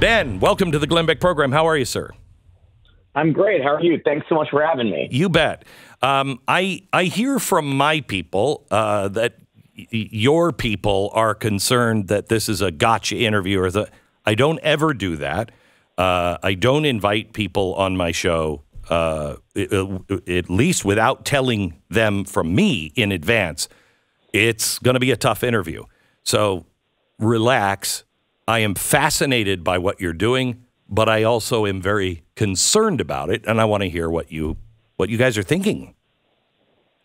Ben, welcome to the Glenn Beck program. How are you, sir? I'm great. How are you? Thanks so much for having me. You bet. Um, I I hear from my people uh, that your people are concerned that this is a gotcha interview. Or the I don't ever do that. Uh, I don't invite people on my show, uh, at least without telling them from me in advance. It's going to be a tough interview. So relax. I am fascinated by what you're doing, but I also am very concerned about it, and I want to hear what you what you guys are thinking.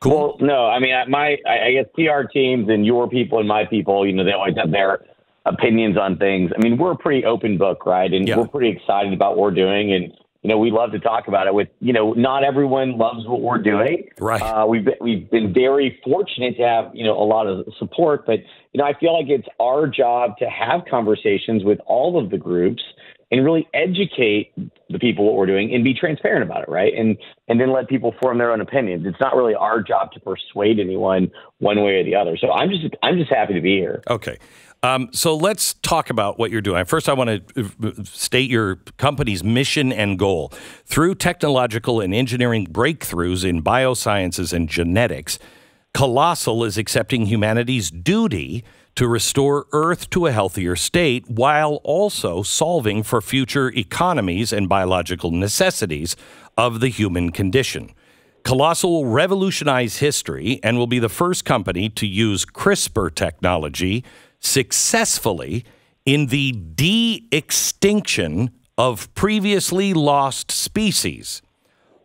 Cool. Well, no, I mean, my I guess PR teams and your people and my people, you know, they always have their opinions on things. I mean, we're a pretty open book, right? And yeah. we're pretty excited about what we're doing, and you know, we love to talk about it. With you know, not everyone loves what we're doing. Right. Uh, we've been, we've been very fortunate to have you know a lot of support, but you know, I feel like it's our job to have conversations with all of the groups and really educate the people what we're doing and be transparent about it, right? And and then let people form their own opinions. It's not really our job to persuade anyone one way or the other. So I'm just I'm just happy to be here. Okay. Um, so let's talk about what you're doing. First, I want to uh, state your company's mission and goal. Through technological and engineering breakthroughs in biosciences and genetics, Colossal is accepting humanity's duty to restore Earth to a healthier state while also solving for future economies and biological necessities of the human condition. Colossal will revolutionize history and will be the first company to use CRISPR technology successfully in the de extinction of previously lost species.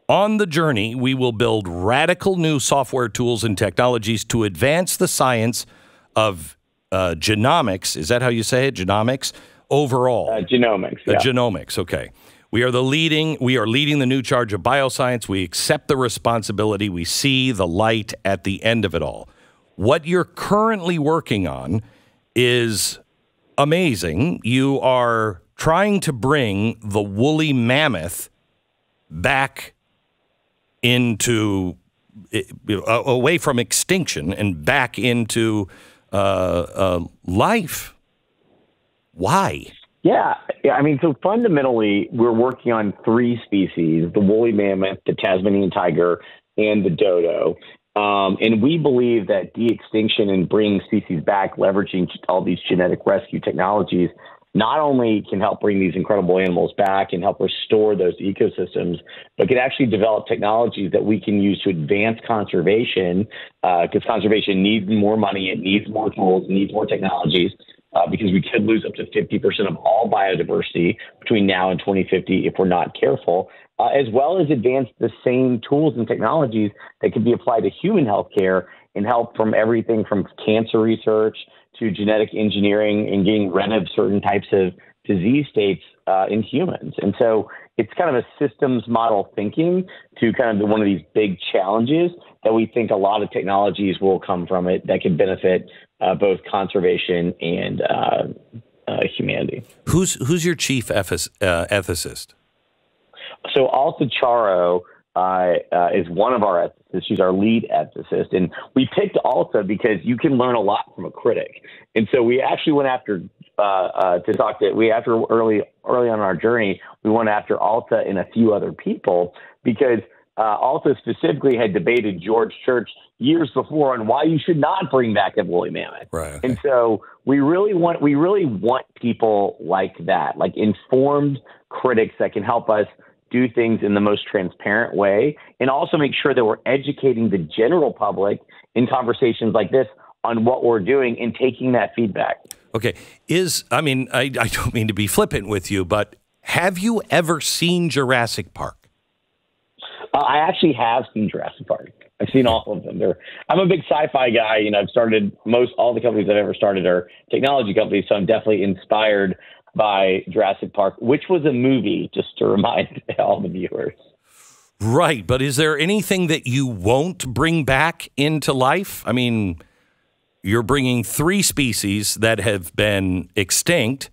On the journey, we will build radical new software tools and technologies to advance the science of uh, genomics. Is that how you say it? Genomics overall. Uh, genomics. Uh, genomics. Okay. We are the leading. We are leading the new charge of bioscience. We accept the responsibility. We see the light at the end of it all. What you're currently working on is amazing. You are trying to bring the woolly mammoth back into away from extinction and back into uh, uh, life. Why? Yeah, yeah. I mean, so fundamentally, we're working on three species: the woolly mammoth, the Tasmanian tiger, and the dodo. Um, and we believe that de-extinction and bringing species back, leveraging all these genetic rescue technologies, not only can help bring these incredible animals back and help restore those ecosystems, but can actually develop technologies that we can use to advance conservation because uh, conservation needs more money, it needs more tools, it needs more technologies. Uh, because we could lose up to 50% of all biodiversity between now and 2050 if we're not careful uh, as well as advance the same tools and technologies that can be applied to human healthcare and help from everything from cancer research to genetic engineering and getting rid of certain types of disease states uh, in humans. And so it's kind of a systems model thinking to kind of one of these big challenges that we think a lot of technologies will come from it that can benefit uh, both conservation and uh, uh humanity. Who's who's your chief ethicist? So Alta Charo uh, uh, is one of our ethicists. She's our lead ethicist, and we picked Alta because you can learn a lot from a critic. And so we actually went after uh, uh, to talk to we after early early on our journey. We went after Alta and a few other people because uh, Alta specifically had debated George Church years before on why you should not bring back a woolly mammoth. Right. Okay. And so we really want we really want people like that, like informed critics that can help us do things in the most transparent way and also make sure that we're educating the general public in conversations like this on what we're doing and taking that feedback. Okay. Is, I mean, I, I don't mean to be flippant with you, but have you ever seen Jurassic Park? Uh, I actually have seen Jurassic Park. I've seen all of them. They're, I'm a big sci-fi guy. You know, I've started most all the companies I've ever started are technology companies, so I'm definitely inspired by Jurassic Park, which was a movie, just to remind all the viewers. Right. But is there anything that you won't bring back into life? I mean, you're bringing three species that have been extinct.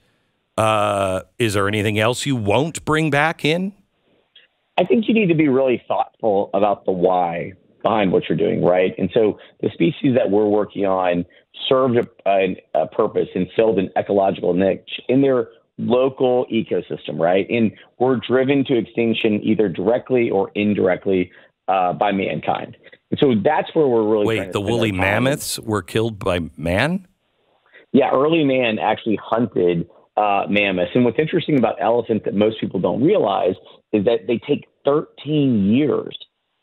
Uh, is there anything else you won't bring back in? I think you need to be really thoughtful about the why behind what you're doing, right? And so the species that we're working on served a, a, purpose and filled an ecological niche. in they're local ecosystem, right? And we're driven to extinction either directly or indirectly uh, by mankind. And so that's where we're really wait. The woolly mammoths were killed by man. Yeah, early man actually hunted uh, mammoths. And what's interesting about elephants that most people don't realize is that they take 13 years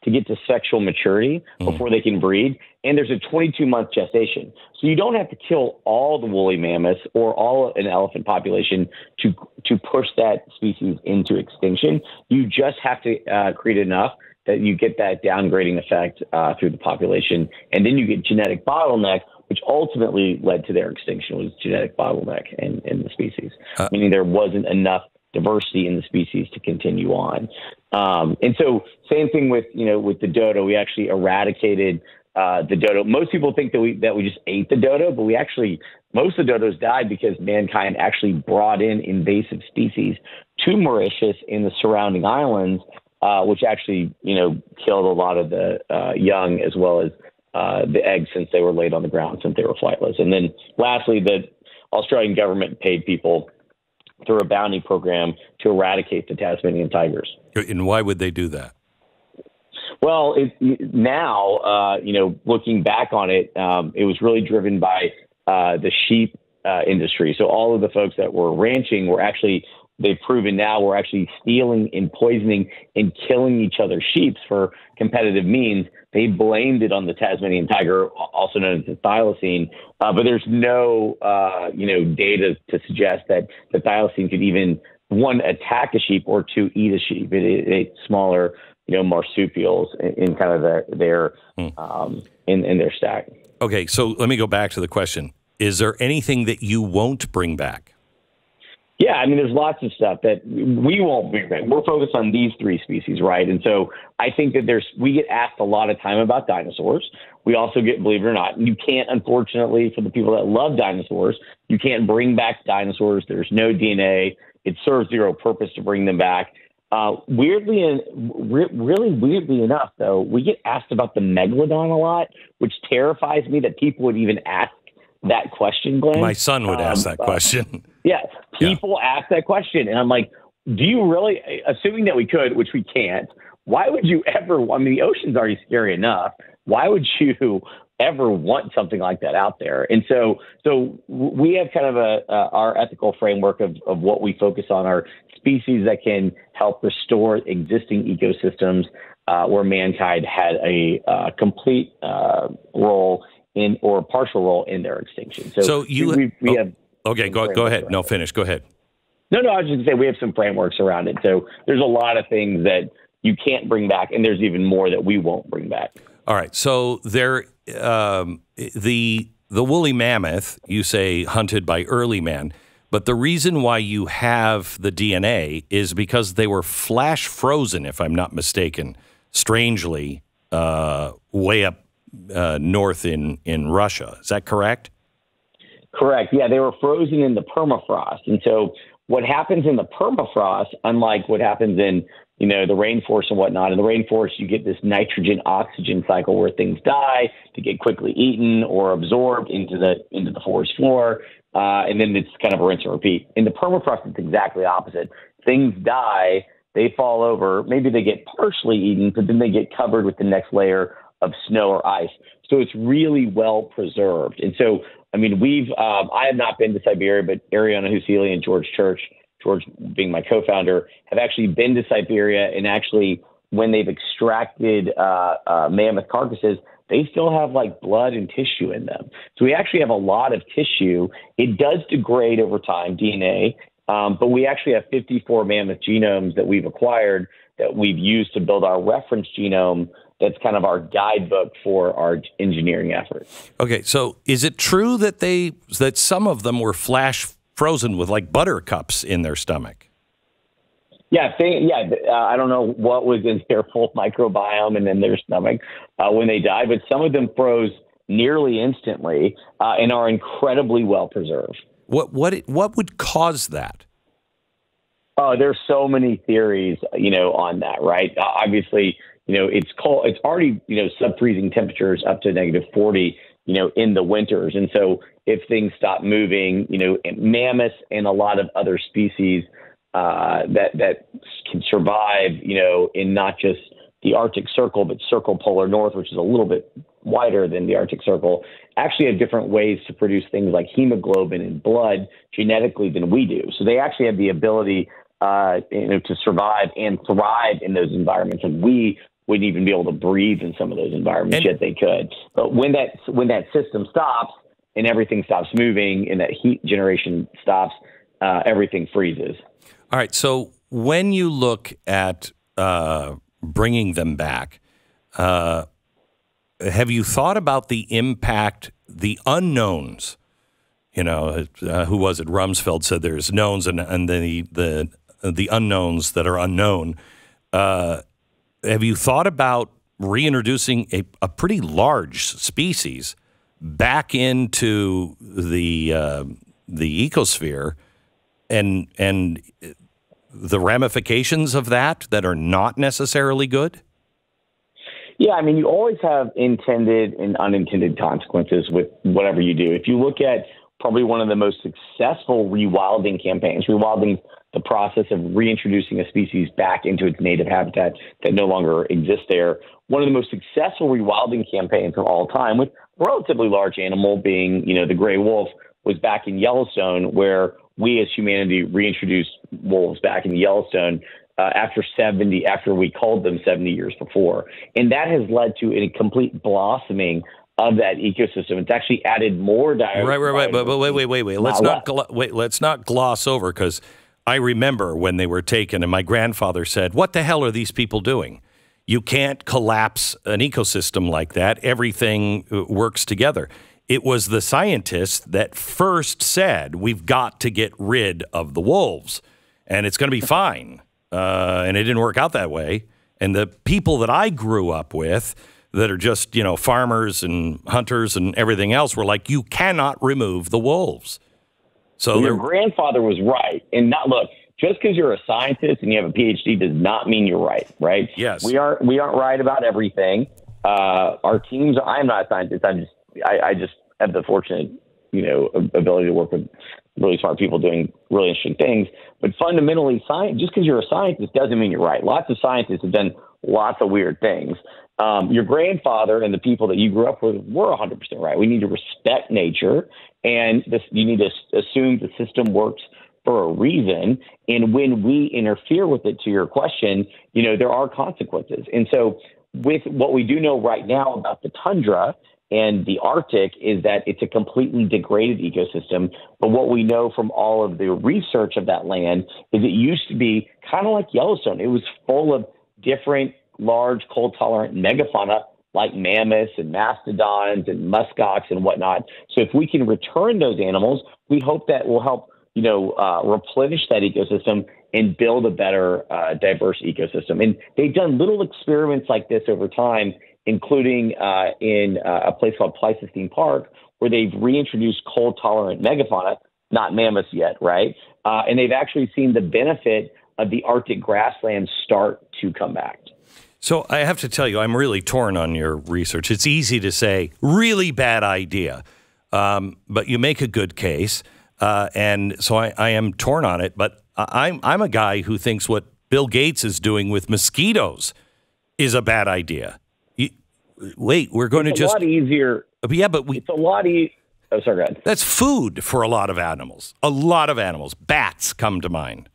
to get to sexual maturity mm. before they can breed. And there's a 22 month gestation. So you don't have to kill all the woolly mammoths or all an elephant population to, to push that species into extinction. You just have to uh, create enough that you get that downgrading effect uh, through the population. And then you get genetic bottleneck, which ultimately led to their extinction was genetic bottleneck in, in the species, uh, meaning there wasn't enough diversity in the species to continue on. Um, and so, same thing with you know with the dodo. We actually eradicated uh, the dodo. Most people think that we that we just ate the dodo, but we actually most of the dodos died because mankind actually brought in invasive species to Mauritius and the surrounding islands, uh, which actually you know killed a lot of the uh, young as well as uh, the eggs since they were laid on the ground since they were flightless. And then lastly, the Australian government paid people through a bounty program to eradicate the Tasmanian tigers. And why would they do that? Well, it, now, uh, you know, looking back on it, um, it was really driven by uh, the sheep uh, industry. So all of the folks that were ranching were actually they've proven now we're actually stealing and poisoning and killing each other's sheep for competitive means. They blamed it on the Tasmanian tiger, also known as the thylacine, uh, but there's no, uh, you know, data to suggest that the thylacine could even one attack a sheep or two eat a sheep. It, it ate smaller, you know, marsupials in, in kind of their, their hmm. um, in, in their stack. Okay, so let me go back to the question: Is there anything that you won't bring back? Yeah, I mean, there's lots of stuff that we won't be. We're focused on these three species, right? And so I think that there's we get asked a lot of time about dinosaurs. We also get, believe it or not, you can't, unfortunately, for the people that love dinosaurs, you can't bring back dinosaurs. There's no DNA. It serves zero purpose to bring them back. Uh, weirdly and re- really weirdly enough, though, we get asked about the megalodon a lot, which terrifies me that people would even ask that question, Glenn. My son would um, ask that question. Yeah, people yeah. ask that question, and I'm like, do you really? Assuming that we could, which we can't, why would you ever? I mean, the ocean's already scary enough. Why would you ever want something like that out there? And so, so we have kind of a uh, our ethical framework of of what we focus on are species that can help restore existing ecosystems uh, where mankind had a uh, complete uh, role in or partial role in their extinction. So, so you we, we oh, have okay. Go go ahead. No, finish. Go ahead. No, no. I was just going to say we have some frameworks around it. So there's a lot of things that you can't bring back, and there's even more that we won't bring back. All right. So there, um, the the woolly mammoth, you say hunted by early man. But the reason why you have the DNA is because they were flash frozen, if I'm not mistaken, strangely, uh, way up uh, north in, in Russia. Is that correct? Correct. Yeah, they were frozen in the permafrost. And so what happens in the permafrost, unlike what happens in you know the rainforest and whatnot, in the rainforest you get this nitrogen oxygen cycle where things die to get quickly eaten or absorbed into the into the forest floor, uh, and then it's kind of a rinse and repeat. In the permafrost, it's exactly opposite. Things die, they fall over, maybe they get partially eaten, but then they get covered with the next layer of snow or ice. So it's really well preserved. And so, I mean, we've, um, I have not been to Siberia, but Ariana Husili and George Church, George being my co founder, have actually been to Siberia and actually, when they've extracted uh, uh, mammoth carcasses, they still have like blood and tissue in them. So we actually have a lot of tissue. It does degrade over time, DNA, um, but we actually have 54 mammoth genomes that we've acquired that we've used to build our reference genome that's kind of our guidebook for our engineering efforts. Okay, so is it true that they that some of them were flash frozen with like buttercups in their stomach? Yeah, yeah. Uh, I don't know what was in their full microbiome and in their stomach uh, when they died, but some of them froze nearly instantly uh, and are incredibly well preserved. What what what would cause that? Oh, there's so many theories, you know, on that. Right? Uh, obviously, you know, it's cold. It's already you know sub freezing temperatures up to negative 40 you know, in the winters. And so if things stop moving, you know, mammoths and a lot of other species uh, that that can survive, you know, in not just the Arctic Circle, but Circle Polar North, which is a little bit wider than the Arctic Circle, actually have different ways to produce things like hemoglobin in blood genetically than we do. So they actually have the ability uh, you know, to survive and thrive in those environments, and we wouldn't even be able to breathe in some of those environments and, yet they could. But when that when that system stops and everything stops moving and that heat generation stops, uh, everything freezes. All right. So when you look at uh, bringing them back, uh, have you thought about the impact, the unknowns? You know, uh, who was it? Rumsfeld said there's knowns and, and the, the, the unknowns that are unknown. Uh, have you thought about reintroducing a, a pretty large species back into the uh, the ecosphere and and the ramifications of that that are not necessarily good? Yeah, I mean, you always have intended and unintended consequences with whatever you do. If you look at probably one of the most successful rewilding campaigns, rewilding the process of reintroducing a species back into its native habitat that no longer exists there. One of the most successful rewilding campaigns of all time, with relatively large animal being, you know, the gray wolf, was back in Yellowstone, where we as humanity reintroduced wolves back in Yellowstone uh, after 70, after we culled them 70 years before. And that has led to a complete blossoming of that ecosystem. It's actually added more diversity. Right, right, right. But, but wait, wait, wait, wait. Let's not, not wait. Let's not gloss over because I remember when they were taken, and my grandfather said, "What the hell are these people doing? You can't collapse an ecosystem like that. Everything uh, works together." It was the scientists that first said, we've got to get rid of the wolves and it's going to be fine. Uh, and it didn't work out that way. And the people that I grew up with that are just, you know, farmers and hunters and everything else were like, you cannot remove the wolves. So your grandfather was right. And not look, just because you're a scientist and you have a PhD does not mean you're right, right? Yes. We aren't we aren't right about everything. Uh, our teams I'm not a scientist, I'm just I, I just have the fortunate, you know, ability to work with really smart people doing really interesting things. But fundamentally, science, just because you're a scientist doesn't mean you're right. Lots of scientists have done lots of weird things. Um, your grandfather and the people that you grew up with were 100% right. We need to respect nature, and this, you need to assume the system works for a reason. And when we interfere with it, to your question, you know, there are consequences. And so, with what we do know right now about the tundra, and the Arctic is that it's a completely degraded ecosystem. But what we know from all of the research of that land is it used to be kind of like Yellowstone. It was full of different large cold tolerant megafauna like mammoths and mastodons and muskox and whatnot. So if we can return those animals, we hope that will help you know uh, replenish that ecosystem and build a better uh, diverse ecosystem. And they've done little experiments like this over time including uh, in uh, a place called Pleistocene Park, where they've reintroduced cold tolerant megafauna, not mammoths yet, right? Uh, and they've actually seen the benefit of the Arctic grasslands start to come back. So I have to tell you, I'm really torn on your research. It's easy to say, really bad idea, um, but you make a good case. Uh, and so I, I, am torn on it, but I'm, I'm a guy who thinks what Bill Gates is doing with mosquitoes is a bad idea wait, we're going it's to just a lot easier. Uh, yeah, but we. It's a lot easier. Oh, sorry. That's food for a lot of animals. A lot of animals. Bats come to mind.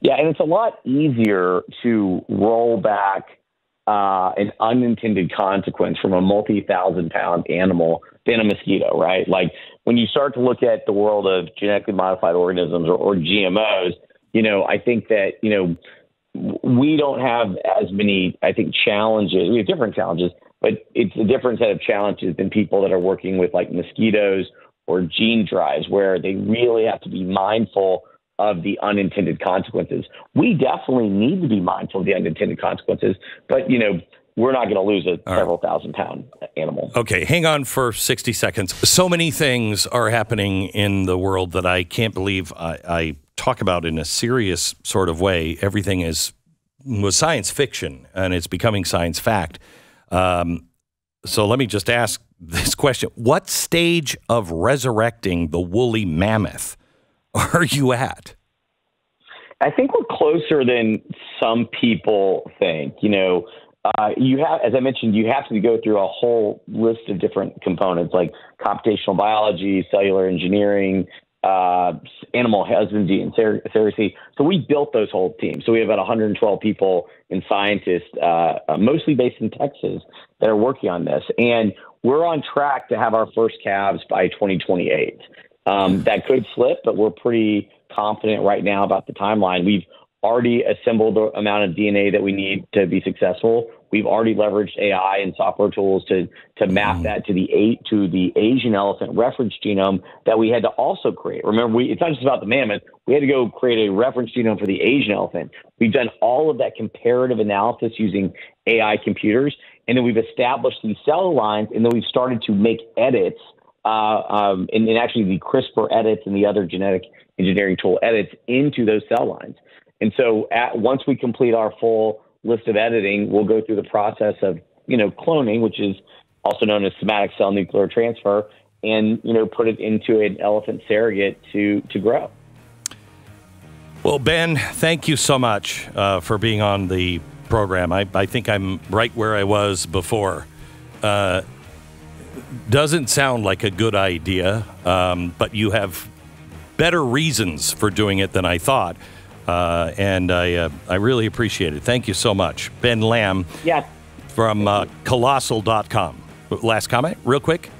Yeah, and it's a lot easier to roll back uh, an unintended consequence from a multi-thousand pound animal than a mosquito, right? Like when you start to look at the world of genetically modified organisms or, or GMOs, you know, I think that you know we don't have as many, I think, challenges. We have different challenges, but it's a different set of challenges than people that are working with like mosquitoes or gene drives, where they really have to be mindful of the unintended consequences. We definitely need to be mindful of the unintended consequences, but you know, we're not going to lose a All several right. thousand pound animal. Okay, hang on for 60 seconds. So many things are happening in the world that I can't believe I, I talk about in a serious sort of way. Everything is was science fiction and it's becoming science fact. Um, so let me just ask this question: What stage of resurrecting the woolly mammoth are you at? I think we're closer than some people think. You know, uh, you have, as I mentioned, you have to go through a whole list of different components like computational biology, cellular engineering, uh, animal husbandry, and surrogacy. So we built those whole teams. So we have about 112 people and scientists, uh, uh, mostly based in Texas, that are working on this. And we're on track to have our first calves by 2028. Um, that could slip, but we're pretty confident right now about the timeline. We've already assembled the amount of DNA that we need to be successful. We've already leveraged AI and software tools to to map mm-hmm. that to the eight to the Asian elephant reference genome that we had to also create. Remember, we, it's not just about the mammoth. We had to go create a reference genome for the Asian elephant. We've done all of that comparative analysis using AI computers, and then we've established these cell lines, and then we've started to make edits. Uh, um, and, and actually the CRISPR edits and the other genetic engineering tool edits into those cell lines. And so at, once we complete our full list of editing, we'll go through the process of, you know, cloning, which is also known as somatic cell nuclear transfer, and, you know, put it into an elephant surrogate to, to grow. Well, Ben, thank you so much uh, for being on the program. I, I think I'm right where I was before. Uh, doesn't sound like a good idea, um, but you have better reasons for doing it than I thought. Uh, and I, uh, I really appreciate it. Thank you so much. Ben Lamm yeah. from uh, colossal.com. Last comment, real quick?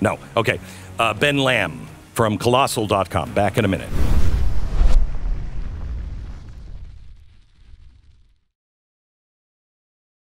No. Okay. Uh, ben Lamm from colossal.com. Back in a minute.